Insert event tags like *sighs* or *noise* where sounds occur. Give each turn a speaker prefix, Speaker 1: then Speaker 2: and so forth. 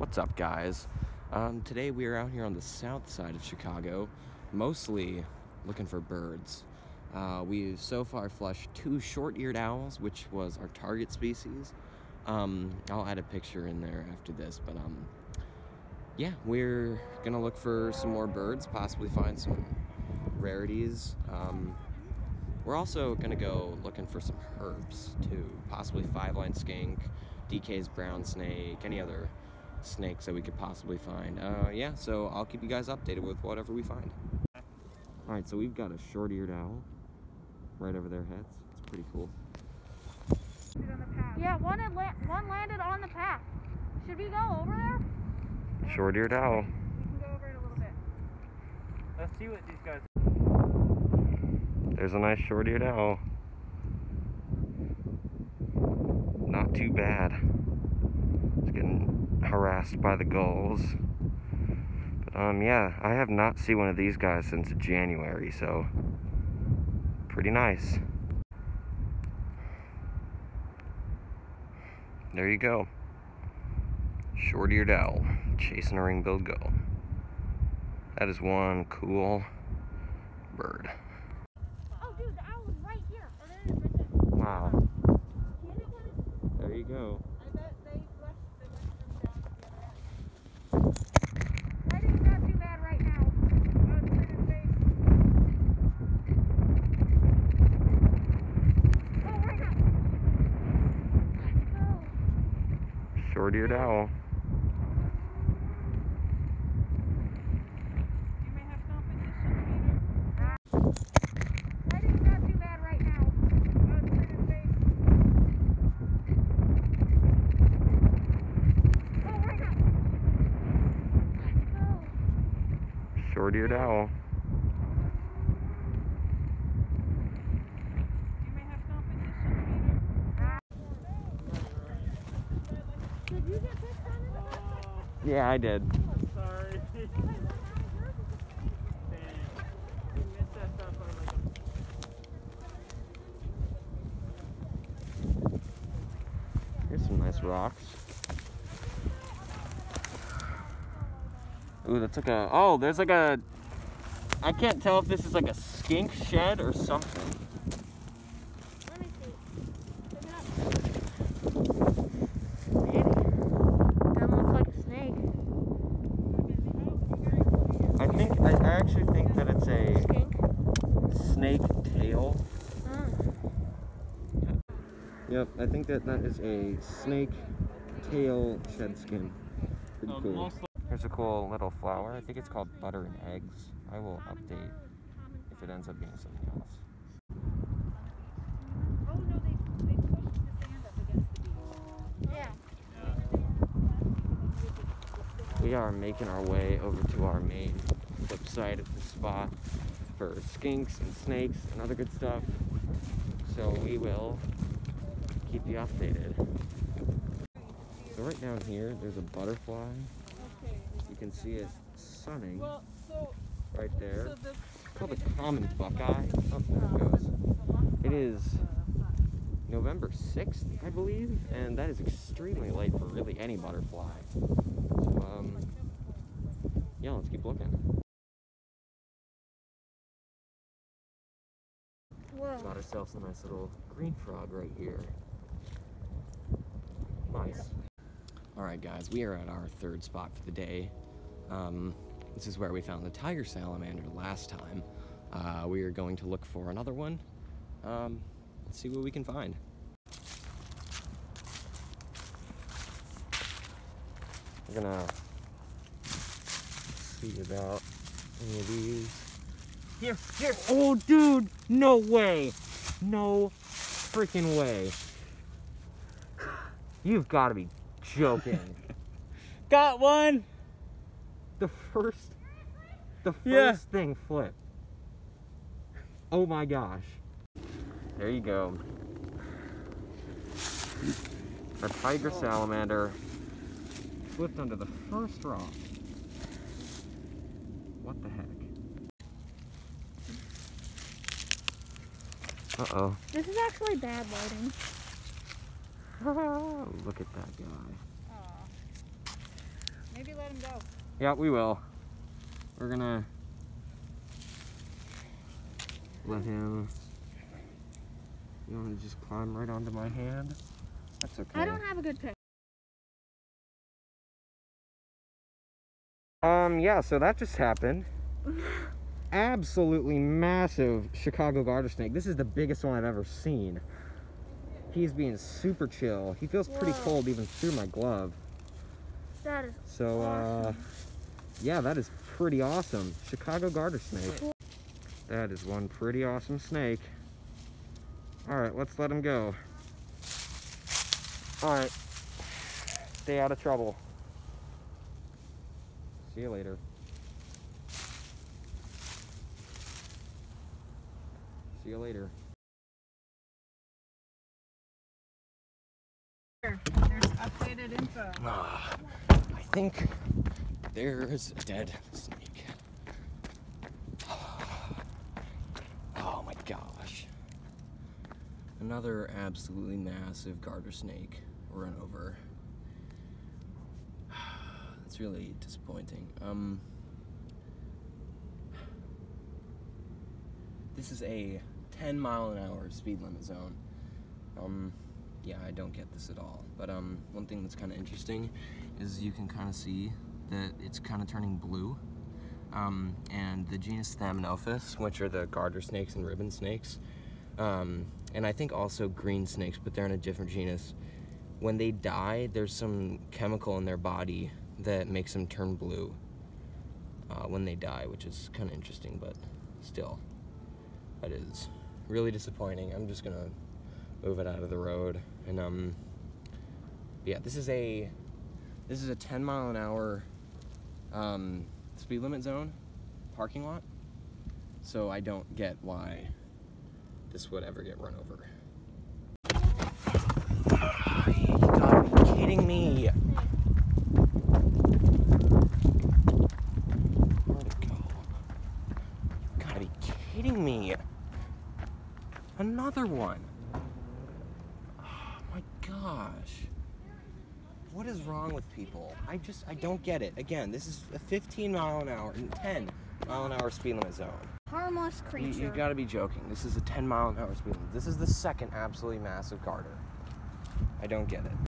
Speaker 1: What's up, guys? Um, today we are out here on the south side of Chicago, mostly looking for birds. Uh, we've so far flushed two short-eared owls, which was our target species. Um, I'll add a picture in there after this, but um, yeah, we're gonna look for some more birds, possibly find some rarities. Um, we're also gonna go looking for some herps too, possibly five-line skink, DeKay's brown snake, any other snakes that we could possibly find. Uh, yeah, so I'll keep you guys updated with whatever we find. All right, so we've got a short-eared owl right over their heads. It's pretty cool.
Speaker 2: Yeah, one la- one landed on the path. Should we go over there?
Speaker 1: Short-eared owl.
Speaker 2: We can go over it a little bit.
Speaker 3: Let's see what these guys.
Speaker 1: There's a nice short-eared owl. Not too bad. Harassed by the gulls. But um yeah, I have not seen one of these guys since January, so pretty nice. There you go. Short-eared owl chasing a ring-billed gull. That is one cool bird.
Speaker 2: Oh, dude, the owl is right here. Oh, there it is, right there.
Speaker 1: Wow.
Speaker 2: See it again?
Speaker 1: There you go.
Speaker 2: I bet they flushed, they went from down the other end. I think it's not too bad right now. Oh, it's pretty in the face. Oh, right now. Let's go.
Speaker 1: Short-eared owl.
Speaker 2: You may have competition, Peter. I think it's not too bad right now. Oh, it's pretty in the face. Oh, right now. Let's go.
Speaker 1: Short-eared owl.
Speaker 2: You may have competition, Peter. Did you get pissed on in the back?
Speaker 1: Yeah, I did.
Speaker 3: Sorry.
Speaker 1: Here's some nice rocks. Ooh, that's like a. Oh, there's like a. I can't tell if this is like a skink shed or something.
Speaker 2: Let me see. Pick it up. Maybe. Doesn't look like a snake.
Speaker 1: I think. I, I actually think that it's a
Speaker 2: Skink.
Speaker 1: snake tail.
Speaker 2: Oh.
Speaker 1: Yep, I think that that is a snake tail shed skin. Pretty
Speaker 3: Oh,
Speaker 1: cool. Here's a cool little flower. I think it's called butter and eggs. I will update if it ends up being something else.
Speaker 2: Oh no, they they pushed the sand up against the beach. Yeah.
Speaker 1: We are making our way over to our main flip side of the spot for skinks and snakes and other good stuff. So we will keep you updated. So right down here, there's a butterfly. You can see it sunning right there.
Speaker 2: the
Speaker 1: It's called a common buckeye. Oh, there it goes. It is November 6th, I believe, and that is extremely late for really any butterfly. So, um, yeah, let's keep looking.
Speaker 2: Whoa.
Speaker 1: Got ourselves a nice little green frog right here. All right, guys, we are at our third spot for the day. Um, this is where we found the tiger salamander last time. Uh, we are going to look for another one. Um, let's see what we can find. We're gonna see about any of these.
Speaker 3: Here, here.
Speaker 1: Oh, dude, no way. No freaking way. You've got to be joking. *laughs*
Speaker 3: Got one.
Speaker 1: the first, the first
Speaker 3: Yeah.
Speaker 1: thing flipped. Oh my gosh. There you go. A tiger salamander flipped under the first rock. What the heck? Uh-oh.
Speaker 2: This is actually bad lighting. *laughs*
Speaker 1: Look at that guy.
Speaker 2: Maybe let him go.
Speaker 1: Yeah, we will. We're gonna let him. You want to just climb right onto my hand? That's okay.
Speaker 2: I don't have a good pick.
Speaker 1: Um, yeah, so that just happened. *laughs* Absolutely massive Chicago garter snake. This is the biggest one I've ever seen. He's being super chill. He feels pretty cold even through my glove.
Speaker 2: That is
Speaker 1: So, uh, yeah, that is pretty awesome. Chicago garter snake. That is one pretty awesome snake. All right, let's let him go. All right, stay out of trouble. See you later. See you later.
Speaker 3: There's updated info.
Speaker 1: Ah, I think there's a dead snake. *sighs* Oh my gosh. Another absolutely massive garter snake run over. *sighs* That's really disappointing. Um, this is a 10 mile an hour speed limit zone. Um, yeah, I don't get this at all. But um, one thing that's kind of interesting is you can kind of see that it's kind of turning blue. Um, and the genus Thamnophis, which are the garter snakes and ribbon snakes, um, and I think also green snakes, but they're in a different genus. When they die, there's some chemical in their body that makes them turn blue uh, when they die, which is kind of interesting, but still, that is really disappointing. I'm just gonna move it out of the road, and um, yeah, this is a this is a 10 mile an hour um, speed limit zone parking lot, so I don't get why this would ever get run over. You gotta be kidding me! Gotta be kidding me! Another one! My gosh. What is wrong with people? I just, I don't get it. Again, this is a 15 mile an hour, and 10 mile an hour speed limit zone.
Speaker 2: harmless
Speaker 1: You,
Speaker 2: creature.
Speaker 1: you gotta be joking. This is a 10 mile an hour speed limit. This is the second absolutely massive garter. I don't get it.